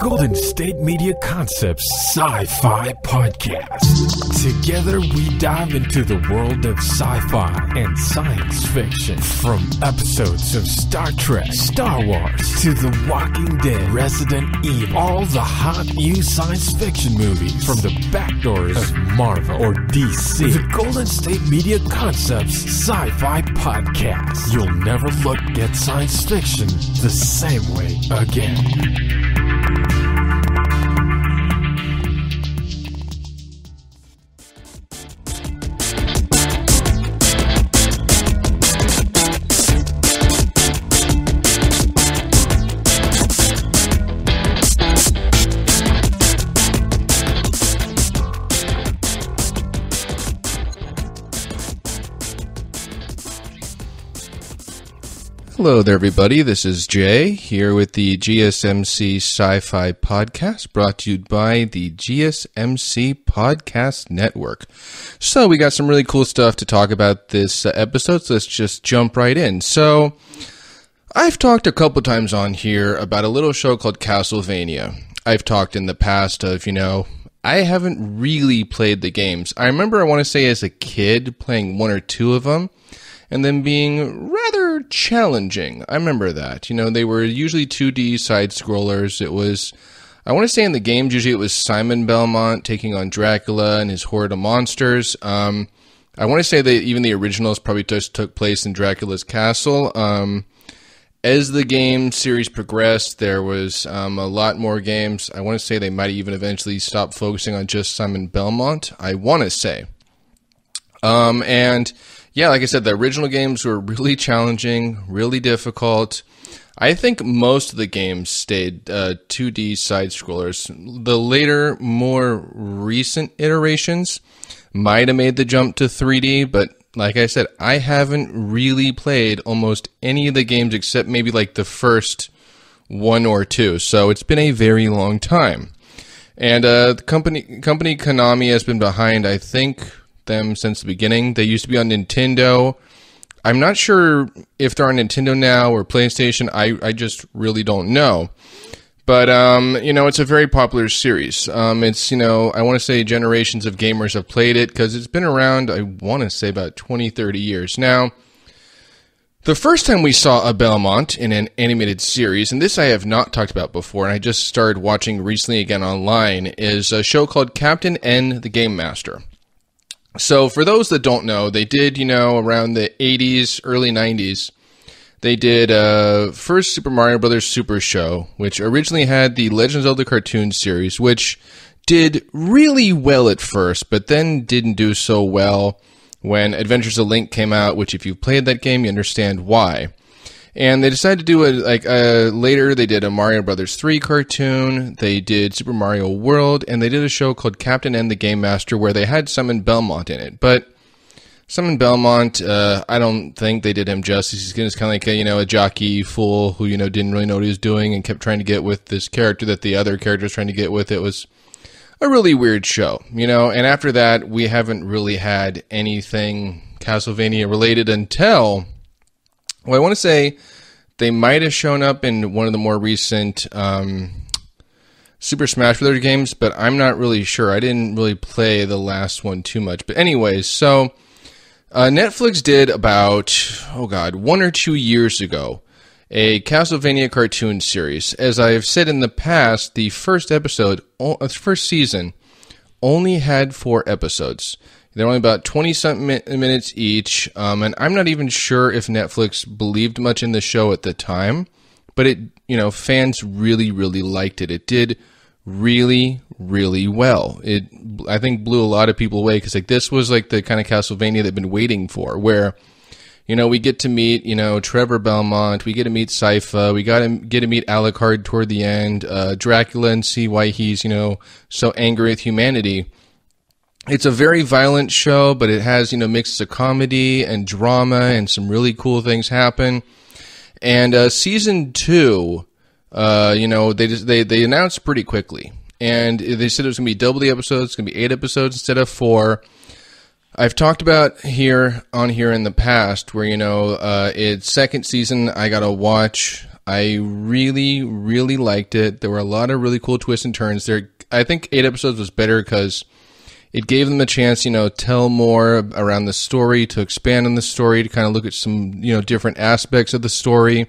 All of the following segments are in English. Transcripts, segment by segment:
Golden State Media Concepts Sci Fi Podcast. Together, we dive into the world of sci fi and science fiction. From episodes of Star Trek, Star Wars, to The Walking Dead, Resident Evil, all the hot new science fiction movies from the back doors of Marvel or DC. The Golden State Media Concepts Sci Fi Podcast. You'll never look at science fiction the same way again. Hello there, everybody. This is Jay here with the GSMC Sci Fi Podcast brought to you by the GSMC Podcast Network. So, we got some really cool stuff to talk about this uh, episode, so let's just jump right in. So, I've talked a couple times on here about a little show called Castlevania. I've talked in the past of, you know, I haven't really played the games. I remember, I want to say, as a kid, playing one or two of them and then being rather challenging. I remember that. You know, they were usually 2D side scrollers. It was, I want to say in the games, usually it was Simon Belmont taking on Dracula and his horde of monsters. Um, I want to say that even the originals probably just took place in Dracula's castle. Um, as the game series progressed, there was um, a lot more games. I want to say they might even eventually stop focusing on just Simon Belmont. I want to say. Um, and yeah, like I said, the original games were really challenging, really difficult. I think most of the games stayed uh, 2D side scrollers. The later, more recent iterations might have made the jump to 3D, but like I said, I haven't really played almost any of the games except maybe like the first one or two. So it's been a very long time. And uh, the company company Konami has been behind, I think, them since the beginning. They used to be on Nintendo. I'm not sure if they're on Nintendo now or PlayStation. I, I just really don't know. But, um, you know, it's a very popular series. Um, it's, you know, I want to say generations of gamers have played it because it's been around, I want to say, about 20, 30 years. Now, the first time we saw a Belmont in an animated series, and this I have not talked about before, and I just started watching recently again online, is a show called Captain N the Game Master. So, for those that don't know, they did, you know, around the 80s, early 90s, they did uh, first Super Mario Brothers Super Show, which originally had the Legend of Zelda cartoon series, which did really well at first, but then didn't do so well when Adventures of Link came out. Which, if you've played that game, you understand why. And they decided to do it like uh, later. They did a Mario Brothers three cartoon. They did Super Mario World, and they did a show called Captain N the Game Master, where they had Simon Belmont in it. But Simon Belmont, uh, I don't think they did him justice. He's kind of like a, you know a jockey fool who you know didn't really know what he was doing and kept trying to get with this character that the other character was trying to get with. It was a really weird show, you know. And after that, we haven't really had anything Castlevania related until well, I want to say they might have shown up in one of the more recent um, Super Smash Bros. games, but I'm not really sure. I didn't really play the last one too much. But, anyways, so uh, Netflix did about, oh God, one or two years ago a Castlevania cartoon series. As I've said in the past, the first episode, uh, first season, only had four episodes. They're only about 20 something minutes each. Um, and I'm not even sure if Netflix believed much in the show at the time, but it, you know, fans really, really liked it. It did really, really well. It, I think, blew a lot of people away because, like, this was like the kind of Castlevania they've been waiting for, where, you know, we get to meet, you know, Trevor Belmont, we get to meet Sypha, we got to get to meet Alucard toward the end, uh, Dracula, and see why he's, you know, so angry with humanity it's a very violent show, but it has, you know, mixes of comedy and drama and some really cool things happen. And uh, season two, uh, you know, they just, they they announced pretty quickly, and they said it was going to be double the episodes. It's going to be eight episodes instead of four. I've talked about here on here in the past where you know uh, it's second season. I got to watch I really, really liked it. There were a lot of really cool twists and turns. There, I think eight episodes was better because it gave them a chance, you know, tell more around the story, to expand on the story, to kind of look at some, you know, different aspects of the story.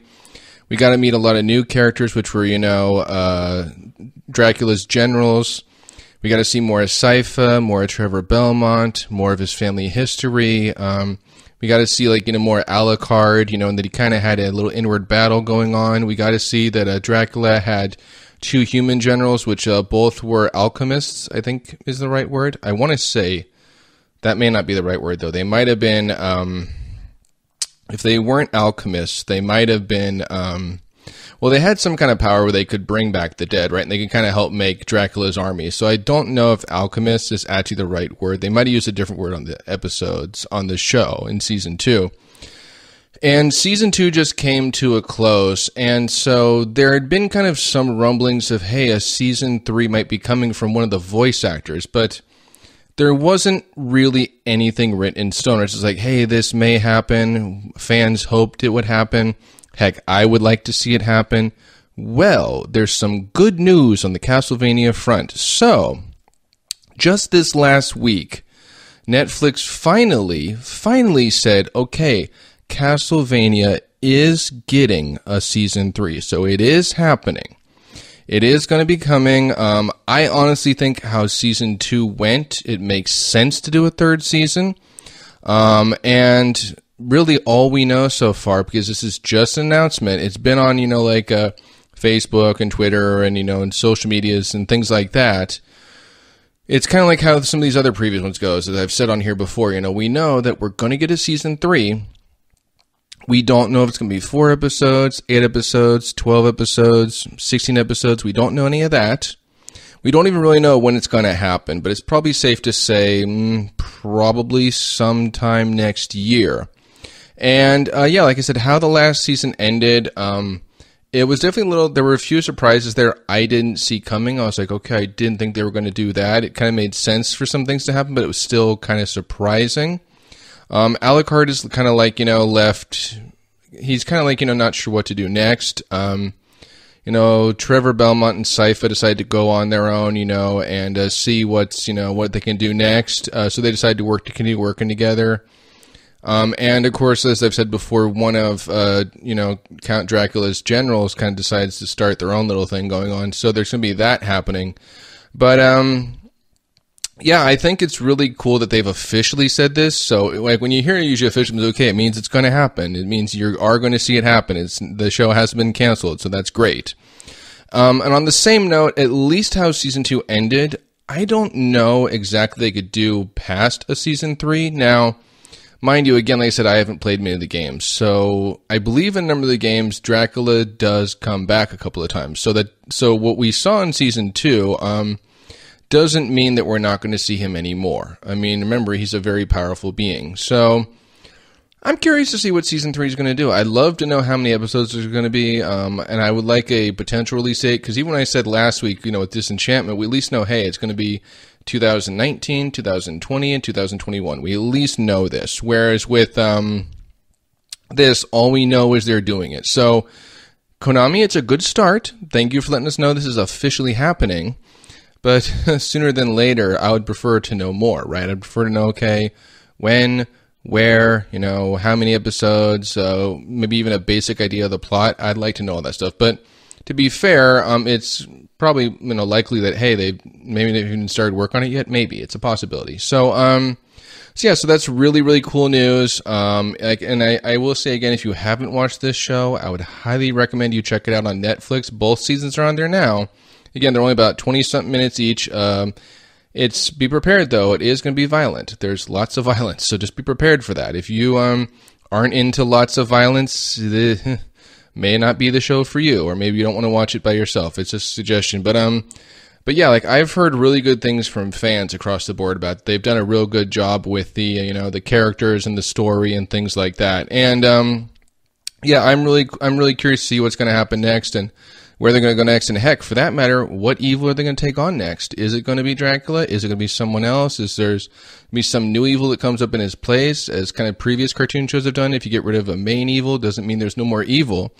We got to meet a lot of new characters, which were, you know, uh, Dracula's generals. We got to see more of Sypha, more of Trevor Belmont, more of his family history. Um, we got to see like you know more Alucard, you know, and that he kind of had a little inward battle going on. We got to see that uh, Dracula had two human generals, which uh, both were alchemists. I think is the right word. I want to say that may not be the right word though. They might have been. Um, if they weren't alchemists, they might have been. Um, well, they had some kind of power where they could bring back the dead, right? And they could kind of help make Dracula's army. So I don't know if alchemist is actually the right word. They might have used a different word on the episodes on the show in season two. And season two just came to a close. And so there had been kind of some rumblings of, hey, a season three might be coming from one of the voice actors. But there wasn't really anything written in stone. It's just like, hey, this may happen. Fans hoped it would happen. Heck, I would like to see it happen. Well, there's some good news on the Castlevania front. So, just this last week, Netflix finally, finally said, okay, Castlevania is getting a season three. So it is happening. It is going to be coming. Um, I honestly think how season two went, it makes sense to do a third season. Um, and really all we know so far, because this is just an announcement, it's been on, you know, like uh, Facebook and Twitter and, you know, and social medias and things like that. It's kind of like how some of these other previous ones goes, as I've said on here before. You know, we know that we're going to get a season three, we don't know if it's going to be four episodes, eight episodes, 12 episodes, 16 episodes. We don't know any of that. We don't even really know when it's going to happen, but it's probably safe to say mm, probably sometime next year. And uh, yeah, like I said, how the last season ended, um, it was definitely a little. There were a few surprises there I didn't see coming. I was like, okay, I didn't think they were going to do that. It kind of made sense for some things to happen, but it was still kind of surprising. Um, Alucard is kind of like you know left. He's kind of like you know not sure what to do next. Um, you know, Trevor Belmont and Sypha decide to go on their own, you know, and uh, see what's you know what they can do next. Uh, so they decide to work to continue working together. Um, and of course, as I've said before, one of uh, you know Count Dracula's generals kind of decides to start their own little thing going on. So there's going to be that happening. But um, yeah, I think it's really cool that they've officially said this. So, like when you hear usually officially, okay, it means it's going to happen. It means you are going to see it happen. It's the show has been canceled, so that's great. Um, and on the same note, at least how season two ended, I don't know exactly they could do past a season three. Now, mind you, again, like I said, I haven't played many of the games, so I believe in a number of the games, Dracula does come back a couple of times. So that so what we saw in season two, um, doesn't mean that we're not going to see him anymore. I mean, remember, he's a very powerful being. So I'm curious to see what season three is going to do. I'd love to know how many episodes there's going to be, um, and I would like a potential release date because even when I said last week, you know, with Disenchantment, we at least know, hey, it's going to be 2019, 2020, and 2021. We at least know this. Whereas with um, this, all we know is they're doing it. So, Konami, it's a good start. Thank you for letting us know this is officially happening. But sooner than later, I would prefer to know more, right? I'd prefer to know, okay, when, where, you know, how many episodes, uh, maybe even a basic idea of the plot. I'd like to know all that stuff. But to be fair, um, it's probably you know likely that hey, they maybe they've even started work on it yet. Maybe it's a possibility. So um, so yeah, so that's really really cool news. Um, like, and I, I will say again, if you haven't watched this show, I would highly recommend you check it out on Netflix. Both seasons are on there now. Again, they're only about 20 something minutes each. Um, it's be prepared though. It is going to be violent. There's lots of violence, so just be prepared for that. If you um, aren't into lots of violence, the, may not be the show for you, or maybe you don't want to watch it by yourself. It's a suggestion, but um, but yeah, like I've heard really good things from fans across the board about. They've done a real good job with the you know the characters and the story and things like that. And um, yeah, I'm really I'm really curious to see what's going to happen next and where they're going to go next. And heck, for that matter, what evil are they going to take on next? Is it going to be Dracula? Is it going to be someone else? Is there's be some new evil that comes up in his place, as kind of previous cartoon shows have done? If you get rid of a main evil, doesn't mean there's no more evil.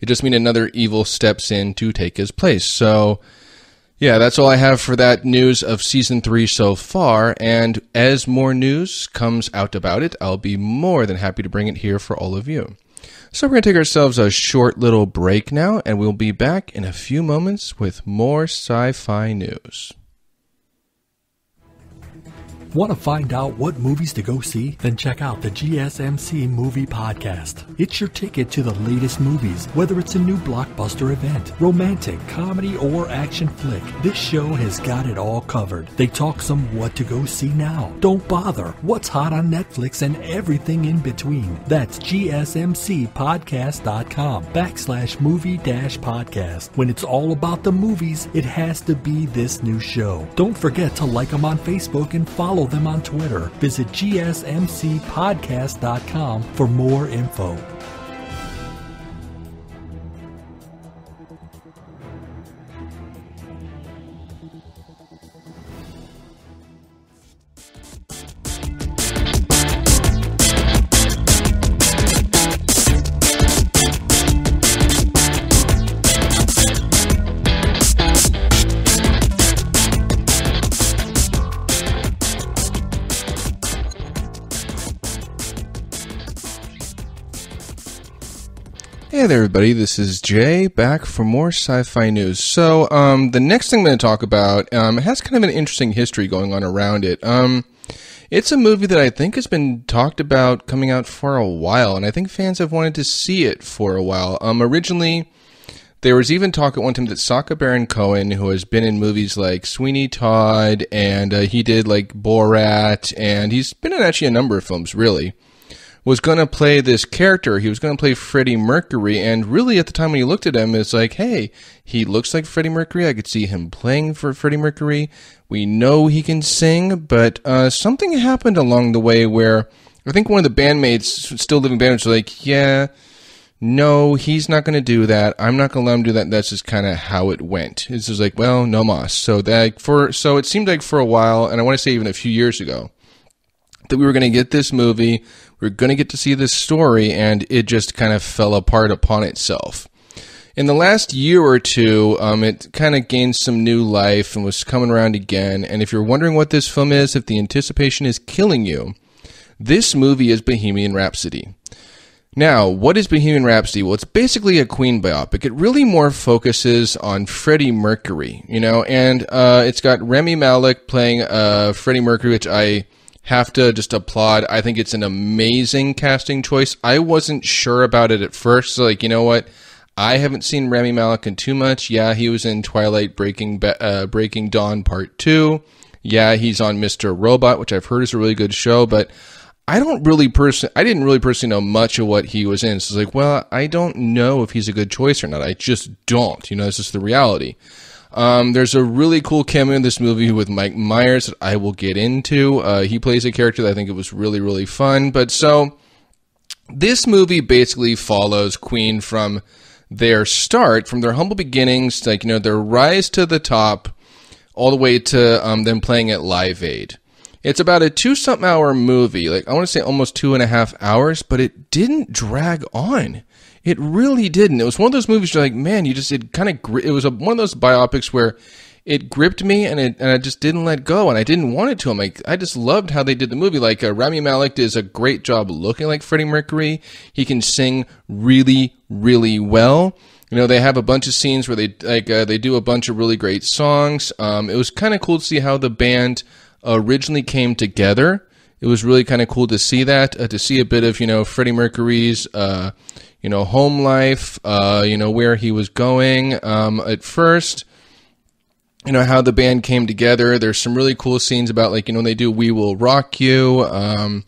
It just means another evil steps in to take his place. So, yeah, that's all I have for that news of season three so far. And as more news comes out about it, I'll be more than happy to bring it here for all of you. So we're going to take ourselves a short little break now, and we'll be back in a few moments with more sci fi news. Want to find out what movies to go see? Then check out the GSMC Movie Podcast. It's your ticket to the latest movies, whether it's a new blockbuster event, romantic, comedy, or action flick. This show has got it all covered. They talk some what to go see now. Don't bother. What's hot on Netflix and everything in between. That's GSMCpodcast.com backslash movie dash podcast. When it's all about the movies, it has to be this new show. Don't forget to like them on Facebook and follow follow them on Twitter. Visit gsmcpodcast.com for more info. Everybody. This is Jay back for more sci-fi news. So, um, the next thing I'm going to talk about um, has kind of an interesting history going on around it. Um, it's a movie that I think has been talked about coming out for a while, and I think fans have wanted to see it for a while. Um, originally, there was even talk at one time that Sacha Baron Cohen, who has been in movies like Sweeney Todd, and uh, he did like Borat, and he's been in actually a number of films, really was going to play this character. He was going to play Freddie Mercury. And really, at the time when you looked at him, it's like, hey, he looks like Freddie Mercury. I could see him playing for Freddie Mercury. We know he can sing, but uh, something happened along the way where I think one of the bandmates, still living bandmates, was like, yeah. No, he's not going to do that. I'm not going to let him do that. That's just kind of how it went. It's just like, well, no mas. So that for so it seemed like for a while, and I want to say even a few years ago, that we were going to get this movie we are going to get to see this story, and it just kind of fell apart upon itself. In the last year or two, um, it kind of gained some new life and was coming around again. And if you're wondering what this film is, if the anticipation is killing you, this movie is Bohemian Rhapsody. Now, what is Bohemian Rhapsody? Well, it's basically a Queen biopic. It really more focuses on Freddie Mercury, you know, and uh, it's got Rami Malek playing uh, Freddie Mercury, which I have to just applaud. I think it's an amazing casting choice. I wasn't sure about it at first. So like, you know what? I haven't seen Rami Malek in too much. Yeah, he was in Twilight Breaking uh, Breaking Dawn Part Two. Yeah, he's on Mr. Robot, which I've heard is a really good show, but I don't really person I didn't really personally know much of what he was in. So it's like, well, I don't know if he's a good choice or not. I just don't. You know, it's just the reality. Um, there's a really cool cameo in this movie with Mike Myers that I will get into. Uh, he plays a character that I think it was really, really fun. But so this movie basically follows Queen from their start, from their humble beginnings, like, you know, their rise to the top, all the way to um, them playing at Live Aid. It's about a two something hour movie, like I want to say almost two and a half hours, but it didn't drag on. It really didn't. It was one of those movies you're like, man, you just it kind of it was a, one of those biopics where it gripped me and it and I just didn't let go and I didn't want it to. I'm like I just loved how they did the movie. Like uh, Rami Malek does a great job looking like Freddie Mercury. He can sing really really well. You know, they have a bunch of scenes where they like uh, they do a bunch of really great songs. Um, it was kind of cool to see how the band originally came together. It was really kind of cool to see that, uh, to see a bit of you know Freddie Mercury's uh, you know, home life, uh, you know, where he was going um, at first, you know, how the band came together. There's some really cool scenes about, like, you know, when they do We Will Rock You. Um,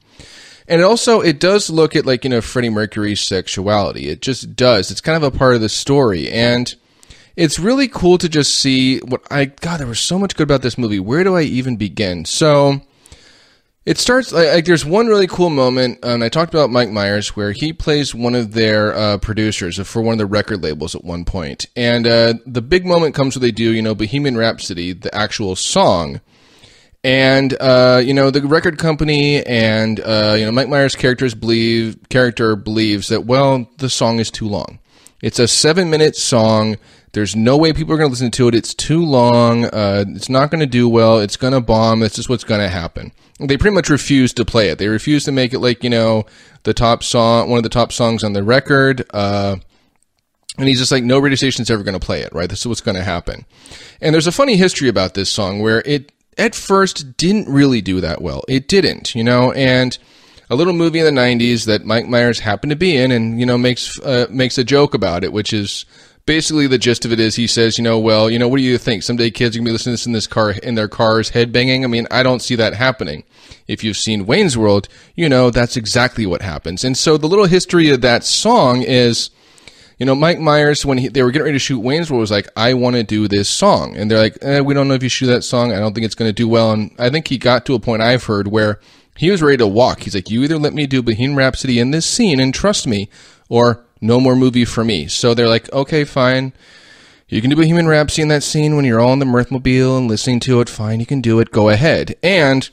and also, it does look at, like, you know, Freddie Mercury's sexuality. It just does. It's kind of a part of the story. And it's really cool to just see what I, God, there was so much good about this movie. Where do I even begin? So, It starts like, like there's one really cool moment, and I talked about Mike Myers where he plays one of their uh, producers for one of the record labels at one point, and uh, the big moment comes where they do you know Bohemian Rhapsody, the actual song, and uh, you know the record company and uh, you know Mike Myers' characters believe character believes that well the song is too long. It's a seven minute song. There's no way people are going to listen to it. It's too long. Uh, it's not going to do well. It's going to bomb. That's just what's going to happen. They pretty much refuse to play it. They refuse to make it like you know the top song, one of the top songs on the record. Uh, and he's just like, no radio station's ever going to play it, right? This is what's going to happen. And there's a funny history about this song where it at first didn't really do that well. It didn't, you know, and a little movie in the 90s that Mike Myers happened to be in and, you know, makes, uh, makes a joke about it, which is basically the gist of it is he says, you know, well, you know, what do you think? Someday kids are gonna be listening to this in this car, in their cars, headbanging. I mean, I don't see that happening. If you've seen Wayne's World, you know, that's exactly what happens. And so the little history of that song is, you know, Mike Myers, when he, they were getting ready to shoot Wayne's World, was like, I want to do this song. And they're like, eh, we don't know if you shoot that song. I don't think it's going to do well. And I think he got to a point I've heard where he was ready to walk. He's like, you either let me do Bohemian Rhapsody in this scene and trust me, or no more movie for me. So they're like, okay, fine. You can do Bohemian Rhapsody in that scene when you're all in the Mirthmobile and listening to it. Fine, you can do it. Go ahead. And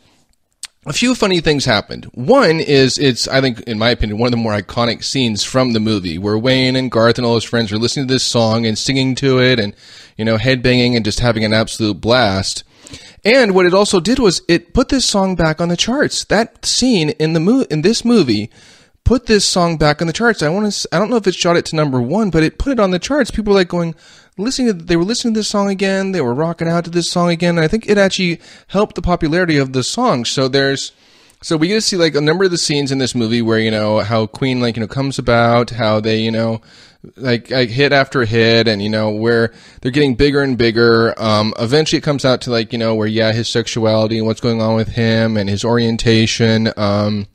a few funny things happened. One is it's I think in my opinion one of the more iconic scenes from the movie where Wayne and Garth and all his friends are listening to this song and singing to it and you know headbanging and just having an absolute blast. And what it also did was it put this song back on the charts. That scene in the mo- in this movie put this song back on the charts. I want to I don't know if it shot it to number 1, but it put it on the charts. People were like going listening to, they were listening to this song again. They were rocking out to this song again. And I think it actually helped the popularity of the song. So there's, so we get to see like a number of the scenes in this movie where, you know, how Queen, like, you know, comes about, how they, you know, like, like hit after hit and, you know, where they're getting bigger and bigger. Um, eventually it comes out to like, you know, where, yeah, his sexuality and what's going on with him and his orientation. Um,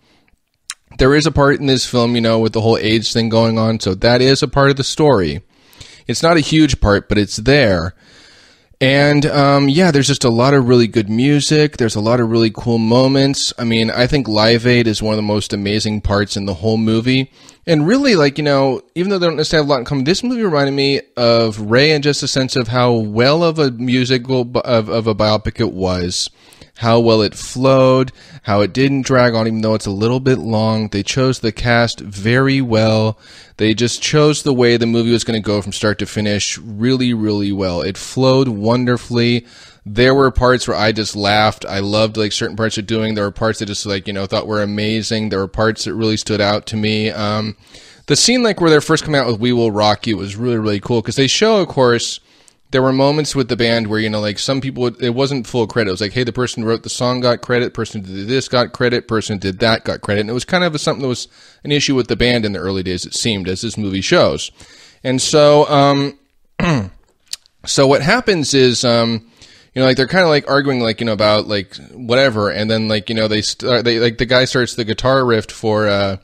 there is a part in this film, you know, with the whole AIDS thing going on. So that is a part of the story. It's not a huge part, but it's there. And um, yeah, there's just a lot of really good music. There's a lot of really cool moments. I mean, I think Live Aid is one of the most amazing parts in the whole movie. And really, like, you know, even though they don't necessarily have a lot in common, this movie reminded me of Ray and just a sense of how well of a musical, of, of a biopic it was how well it flowed, how it didn't drag on, even though it's a little bit long. They chose the cast very well. They just chose the way the movie was going to go from start to finish really, really well. It flowed wonderfully. There were parts where I just laughed. I loved like certain parts of doing. There were parts that just like, you know, thought were amazing. There were parts that really stood out to me. Um, the scene like where they're first coming out with We Will Rock You was really, really cool because they show, of course, there were moments with the band where you know like some people it wasn't full credit. It was like hey the person who wrote the song got credit person who did this got credit person did that got credit. And it was kind of a, something that was an issue with the band in the early days it seemed as this movie shows. And so um so what happens is um you know like they're kind of like arguing like you know about like whatever. And then like you know they start they like the guy starts the guitar riff for uh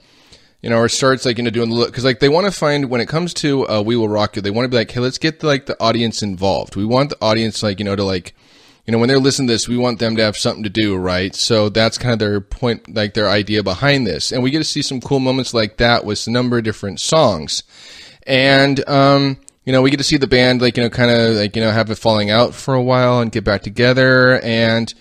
you know, or starts like you know doing the look because like they want to find when it comes to uh, "We Will Rock You," they want to be like, hey, let's get the, like the audience involved. We want the audience like you know to like, you know, when they're listening to this, we want them to have something to do, right? So that's kind of their point, like their idea behind this, and we get to see some cool moments like that with a number of different songs, and um, you know, we get to see the band like you know kind of like you know have it falling out for a while and get back together and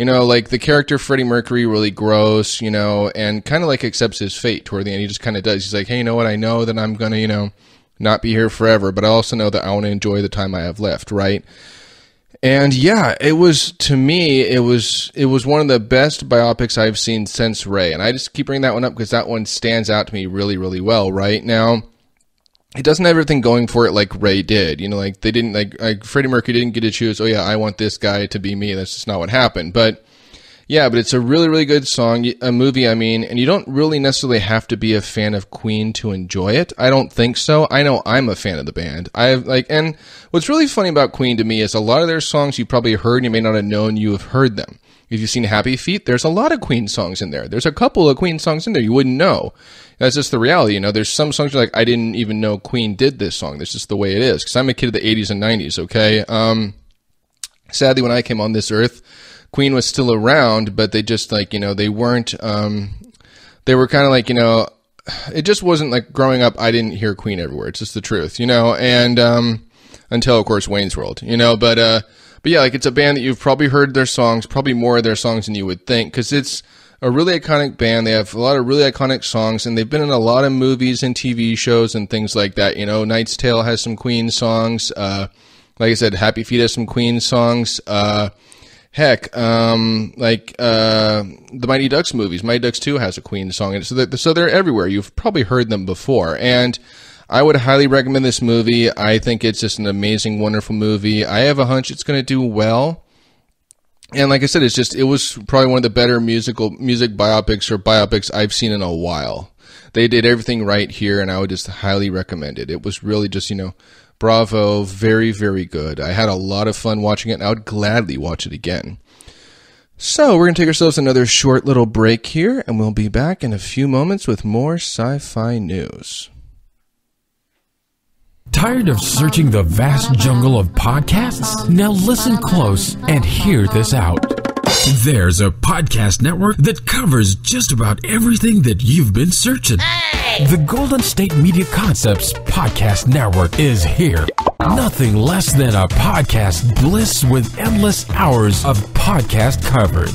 you know, like the character Freddie Mercury really grows, you know, and kind of like accepts his fate toward the end. He just kind of does. He's like, hey, you know what? I know that I'm going to, you know, not be here forever, but I also know that I want to enjoy the time I have left, right? And yeah, it was to me, it was it was one of the best biopics I've seen since Ray, and I just keep bringing that one up because that one stands out to me really, really well. Right now, it doesn't have everything going for it like Ray did. You know, like they didn't like like Freddie Mercury didn't get to choose. Oh yeah, I want this guy to be me. That's just not what happened. But yeah, but it's a really really good song, a movie. I mean, and you don't really necessarily have to be a fan of Queen to enjoy it. I don't think so. I know I'm a fan of the band. I've like, and what's really funny about Queen to me is a lot of their songs you probably heard, and you may not have known you have heard them. If you've seen Happy Feet, there's a lot of Queen songs in there. There's a couple of Queen songs in there you wouldn't know. That's just the reality. You know, there's some songs like, I didn't even know Queen did this song. That's just the way it is. Cause I'm a kid of the 80s and 90s, okay? Um, sadly, when I came on this earth, Queen was still around, but they just like you know they weren't. Um, they were kind of like you know, it just wasn't like growing up. I didn't hear Queen everywhere. It's just the truth, you know. And um, until of course Wayne's World, you know. But uh, but yeah, like it's a band that you've probably heard their songs, probably more of their songs than you would think, because it's a really iconic band. They have a lot of really iconic songs, and they've been in a lot of movies and TV shows and things like that. You know, Knight's Tale has some Queen songs. Uh, like I said, Happy Feet has some Queen songs. Uh, heck, um, like uh, the Mighty Ducks movies. Mighty Ducks Two has a Queen song, and so so they're everywhere. You've probably heard them before, and I would highly recommend this movie. I think it's just an amazing, wonderful movie. I have a hunch it's going to do well and like I said, it's just it was probably one of the better musical music biopics or biopics I've seen in a while. They did everything right here, and I would just highly recommend it. It was really just you know, bravo, very very good. I had a lot of fun watching it, and I would gladly watch it again. So we're gonna take ourselves another short little break here, and we'll be back in a few moments with more sci-fi news. Tired of searching the vast jungle of podcasts? Now listen close and hear this out. There's a podcast network that covers just about everything that you've been searching. The Golden State Media Concepts Podcast Network is here. Nothing less than a podcast bliss with endless hours of podcast coverage.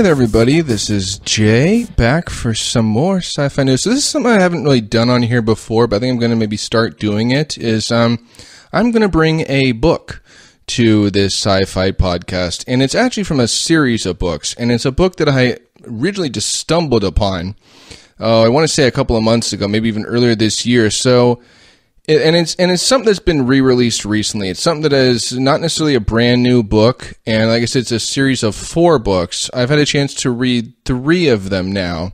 There, everybody. This is Jay back for some more sci-fi news. So this is something I haven't really done on here before, but I think I'm going to maybe start doing it. Is um, I'm going to bring a book to this sci-fi podcast, and it's actually from a series of books, and it's a book that I originally just stumbled upon. Uh, I want to say a couple of months ago, maybe even earlier this year. So and it's and it's something that's been re-released recently. It's something that is not necessarily a brand new book, and like I said, it's a series of four books. I've had a chance to read three of them now.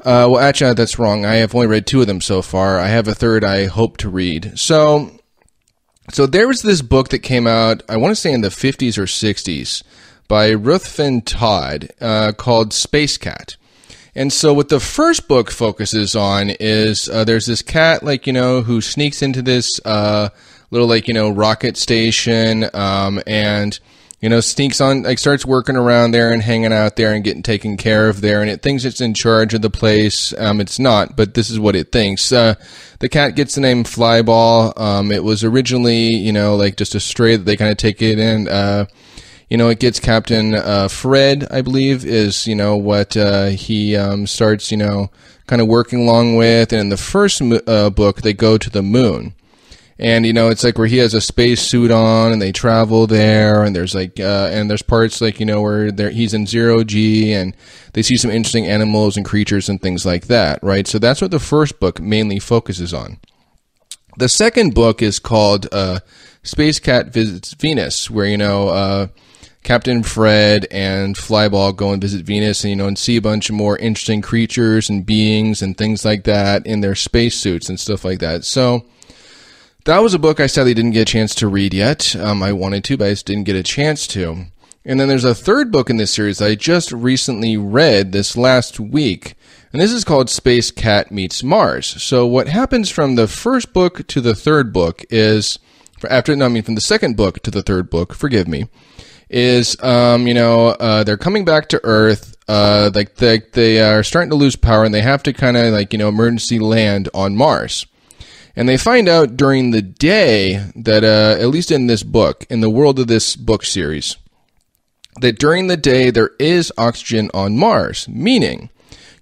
Uh, well, actually, that's wrong. I have only read two of them so far. I have a third I hope to read. So, so there was this book that came out. I want to say in the 50s or 60s by Ruthven Todd uh, called Space Cat. And so, what the first book focuses on is uh, there's this cat, like, you know, who sneaks into this uh, little, like, you know, rocket station um, and, you know, sneaks on, like, starts working around there and hanging out there and getting taken care of there. And it thinks it's in charge of the place. Um, it's not, but this is what it thinks. Uh, the cat gets the name Flyball. Um, it was originally, you know, like just a stray that they kind of take it in. You know, it gets Captain uh, Fred, I believe, is you know what uh, he um, starts, you know, kind of working along with. And in the first uh, book, they go to the moon, and you know, it's like where he has a space suit on, and they travel there, and there's like, uh, and there's parts like you know where he's in zero g, and they see some interesting animals and creatures and things like that, right? So that's what the first book mainly focuses on. The second book is called uh, Space Cat Visits Venus, where you know uh, Captain Fred and Flyball go and visit Venus and you know and see a bunch of more interesting creatures and beings and things like that in their spacesuits and stuff like that. So that was a book I sadly didn't get a chance to read yet. Um, I wanted to, but I just didn't get a chance to. And then there's a third book in this series I just recently read this last week. And this is called Space Cat Meets Mars. So what happens from the first book to the third book is after no, I mean from the second book to the third book, forgive me, is um, you know uh, they're coming back to Earth. Uh, like they they are starting to lose power, and they have to kind of like you know emergency land on Mars. And they find out during the day that uh, at least in this book, in the world of this book series, that during the day there is oxygen on Mars, meaning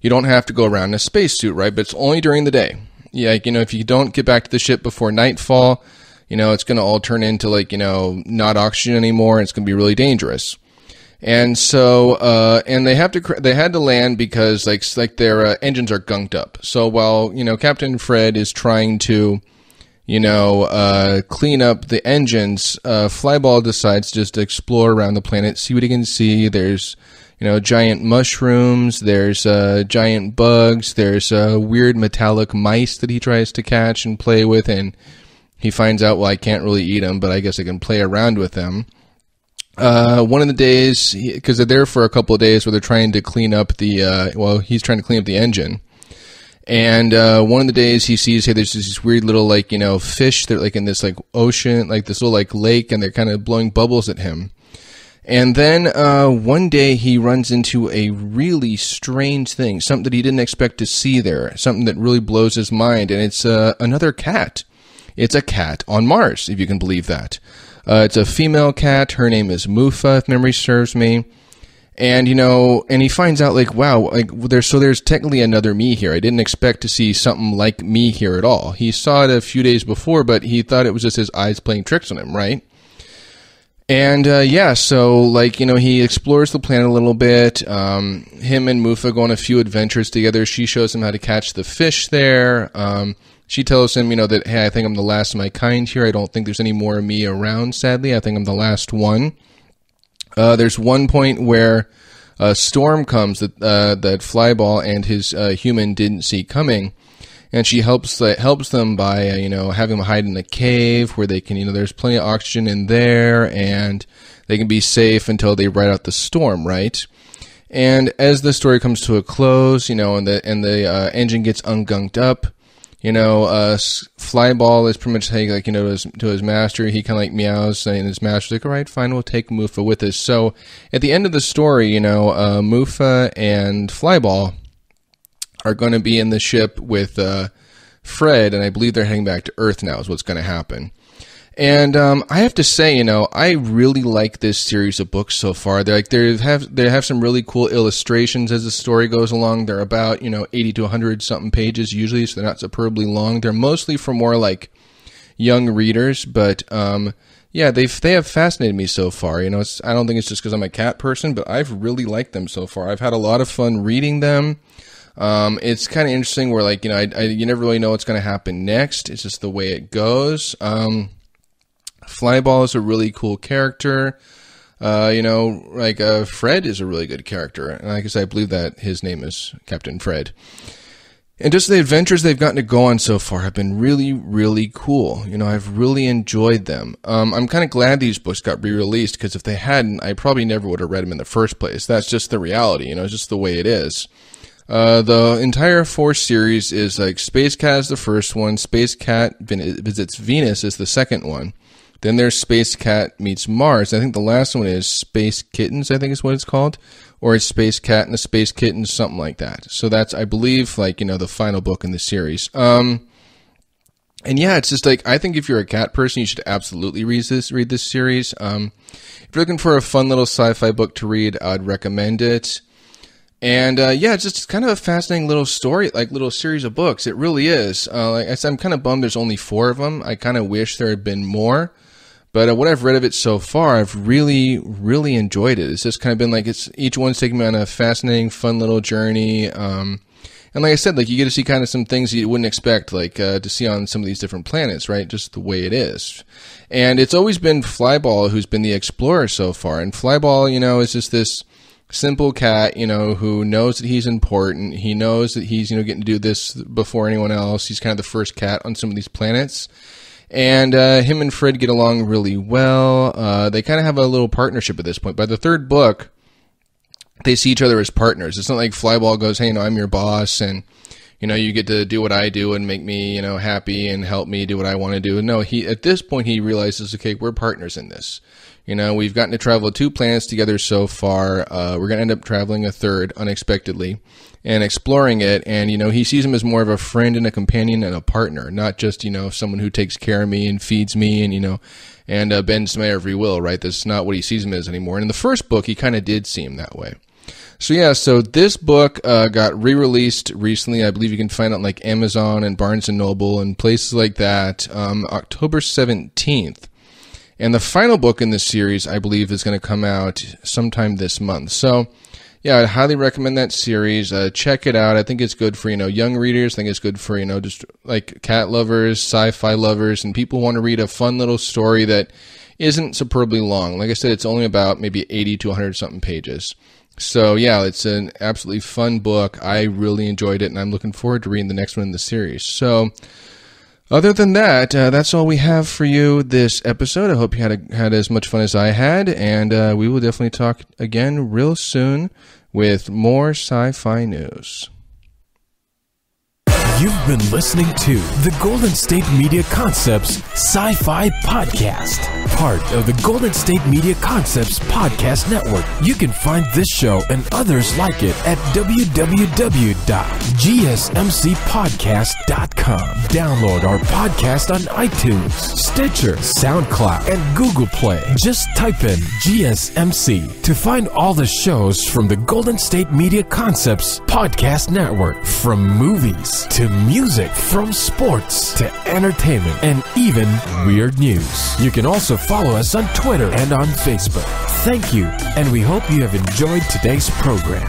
you don't have to go around in a spacesuit, right? But it's only during the day. Yeah, you know, if you don't get back to the ship before nightfall, you know, it's going to all turn into like, you know, not oxygen anymore. And it's going to be really dangerous. And so, uh, and they have to, they had to land because like, like their uh, engines are gunked up. So while, you know, Captain Fred is trying to, you know, uh, clean up the engines, uh, Flyball decides just to explore around the planet, see what he can see. There's, you know, giant mushrooms, there's, uh, giant bugs, there's, uh, weird metallic mice that he tries to catch and play with. And he finds out, well, I can't really eat them, but I guess I can play around with them. Uh, one of the days, because they're there for a couple of days where they're trying to clean up the, uh, well, he's trying to clean up the engine. And uh, one of the days he sees, hey, there's this weird little like you know fish. They're like in this like ocean, like this little like lake, and they're kind of blowing bubbles at him. And then uh, one day he runs into a really strange thing, something that he didn't expect to see there, something that really blows his mind, and it's uh, another cat. It's a cat on Mars, if you can believe that. Uh, it's a female cat. Her name is Mufa, if memory serves me. And you know, and he finds out like, wow, like there's so there's technically another me here. I didn't expect to see something like me here at all. He saw it a few days before, but he thought it was just his eyes playing tricks on him, right? And uh, yeah, so like you know, he explores the planet a little bit. Um, him and Mufa go on a few adventures together. She shows him how to catch the fish there. Um, she tells him, you know, that hey, I think I'm the last of my kind here. I don't think there's any more of me around. Sadly, I think I'm the last one. Uh, there's one point where a storm comes that uh, that Flyball and his uh, human didn't see coming, and she helps uh, helps them by uh, you know having them hide in a cave where they can you know there's plenty of oxygen in there and they can be safe until they ride out the storm, right? And as the story comes to a close, you know, and the and the uh, engine gets ungunked up, you know, uh, Flyball is pretty much saying like, you know, to his, to his master, he kind of like meows, and his master's like, all right, fine, we'll take Mufa with us. So at the end of the story, you know, uh, Mufa and Flyball are going to be in the ship with uh, Fred, and I believe they're heading back to Earth now, is what's going to happen. And um, I have to say, you know, I really like this series of books so far. They like they have they have some really cool illustrations as the story goes along. They're about you know eighty to hundred something pages usually, so they're not superbly long. They're mostly for more like young readers, but um, yeah, they've they have fascinated me so far. You know, it's I don't think it's just because I'm a cat person, but I've really liked them so far. I've had a lot of fun reading them. Um, it's kind of interesting where like you know I, I, you never really know what's going to happen next. It's just the way it goes. Um, Flyball is a really cool character. Uh, you know, like uh, Fred is a really good character, and I guess I believe that his name is Captain Fred. And just the adventures they've gotten to go on so far have been really, really cool. You know, I've really enjoyed them. Um, I'm kind of glad these books got re-released because if they hadn't, I probably never would have read them in the first place. That's just the reality. You know, it's just the way it is. Uh, the entire four series is like Space Cat is the first one, Space Cat visits Venus is the second one. Then there's Space Cat meets Mars. I think the last one is Space Kittens. I think is what it's called, or it's Space Cat and the Space Kittens, something like that. So that's, I believe, like you know, the final book in the series. Um, and yeah, it's just like I think if you're a cat person, you should absolutely read this read this series. Um, if you're looking for a fun little sci-fi book to read, I'd recommend it. And uh, yeah, it's just kind of a fascinating little story, like little series of books. It really is. Uh, like I said, I'm kind of bummed there's only four of them. I kind of wish there had been more. But uh, what I've read of it so far, I've really, really enjoyed it. It's just kind of been like it's each one's taking me on a fascinating, fun little journey. Um, and like I said, like you get to see kind of some things you wouldn't expect, like uh, to see on some of these different planets, right? Just the way it is. And it's always been Flyball who's been the explorer so far. And Flyball, you know, is just this simple cat, you know, who knows that he's important. He knows that he's, you know, getting to do this before anyone else. He's kind of the first cat on some of these planets and uh, him and Fred get along really well. Uh, they kind of have a little partnership at this point. By the third book, they see each other as partners. It's not like Flyball goes, "Hey, you know, I'm your boss, and you know, you get to do what I do and make me, you know, happy and help me do what I want to do." No, he at this point he realizes, okay, we're partners in this. You know, we've gotten to travel two planets together so far. Uh, we're going to end up traveling a third unexpectedly and exploring it. And, you know, he sees him as more of a friend and a companion and a partner, not just, you know, someone who takes care of me and feeds me and, you know, and uh, bends my every will, right? That's not what he sees him as anymore. And in the first book, he kind of did seem that way. So yeah, so this book uh, got re-released recently. I believe you can find it on like Amazon and Barnes and Noble and places like that. Um, October seventeenth, and the final book in this series, I believe, is going to come out sometime this month. So yeah, I'd highly recommend that series. Uh, check it out. I think it's good for you know young readers. I think it's good for you know just like cat lovers, sci-fi lovers, and people want to read a fun little story that isn't superbly long. Like I said, it's only about maybe eighty to one hundred something pages. So yeah, it's an absolutely fun book. I really enjoyed it, and I'm looking forward to reading the next one in the series. So, other than that, uh, that's all we have for you this episode. I hope you had a, had as much fun as I had, and uh, we will definitely talk again real soon with more sci-fi news. You've been listening to the Golden State Media Concepts Sci Fi Podcast, part of the Golden State Media Concepts Podcast Network. You can find this show and others like it at www.gsmcpodcast.com. Download our podcast on iTunes, Stitcher, SoundCloud, and Google Play. Just type in GSMC to find all the shows from the Golden State Media Concepts Podcast Network, from movies music, from sports to entertainment, and even weird news. You can also follow us on Twitter and on Facebook. Thank you, and we hope you have enjoyed today's program.